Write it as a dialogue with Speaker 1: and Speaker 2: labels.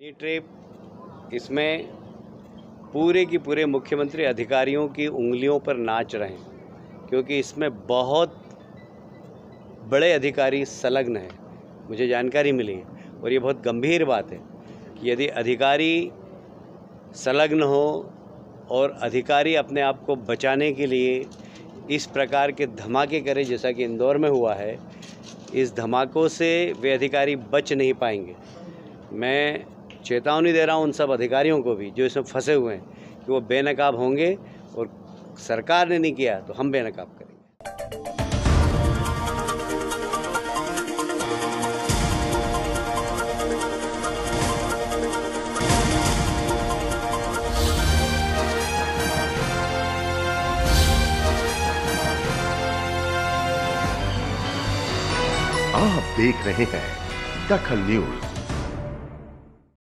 Speaker 1: ये ट्रिप, इसमें पूरे की पूरे मुख्यमंत्री अधिकारियों की उंगलियों पर नाच रहे हैं, क्योंकि इसमें बहुत बड़े अधिकारी संलग्न हैं। मुझे जानकारी मिली है और ये बहुत गंभीर बात है कि यदि अधिकारी संलग्न हो और अधिकारी अपने आप को बचाने के लिए इस प्रकार के धमाके करें जैसा कि इंदौर में हुआ है, इस धमाकों से वे अधिकारी बच नहीं पाएँगे। मैं चेतावनी दे रहा हूँ उन सब अधिकारियों को भी, जो इसमें फंसे हुए हैं, कि वो बेनकाब होंगे और सरकार ने नहीं किया तो हम बेनकाब करेंगे।
Speaker 2: आप देख रहे हैं दखल न्यूज़।